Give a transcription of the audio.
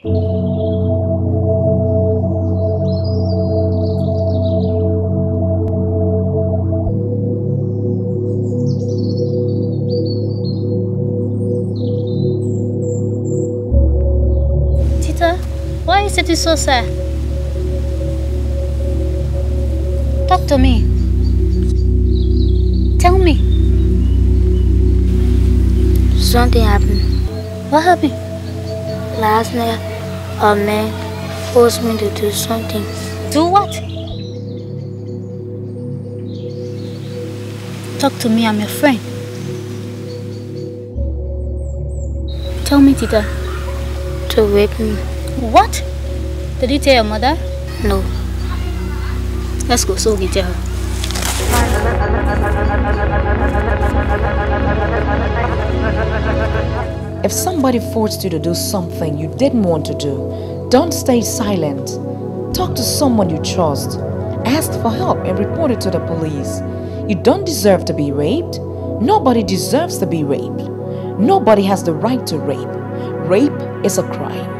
Tita, why is it so sad? Talk to me. Tell me. Something happened. What happened? Last night, a man forced me to do something. Do what? Talk to me, I'm your friend. Tell me, Tita. To rape me. What? Did you tell your mother? No. Let's go so we tell her. If somebody forced you to do something you didn't want to do, don't stay silent. Talk to someone you trust. Ask for help and report it to the police. You don't deserve to be raped. Nobody deserves to be raped. Nobody has the right to rape. Rape is a crime.